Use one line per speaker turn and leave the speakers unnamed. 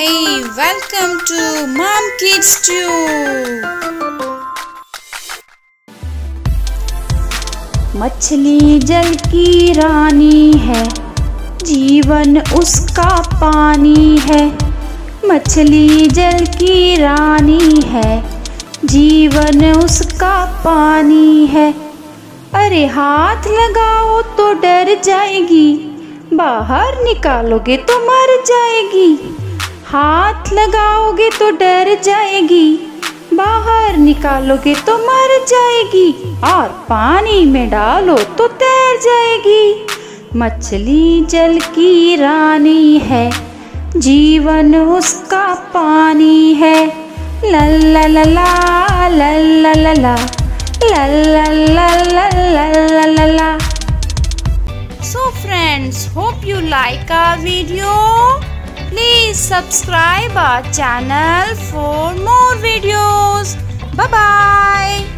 Hey, welcome to Mom Kids Tube.
मछली जल की रानी है जीवन उसका पानी है। मछली जल की रानी है जीवन उसका पानी है। अरे हाथ लगाओ तो डर जाएगी बाहर निकालोगे तो मर जाएगी। हाथ लगाओगे तो डर जाएगी बाहर निकालोगे तो मर जाएगी और पानी में डालो तो तैर जाएगी मछली जल की रानी है जीवन उसका पानी है लल्ला लला लल्ला लला
So friends, hope. Please subscribe our channel for more videos. Bye bye.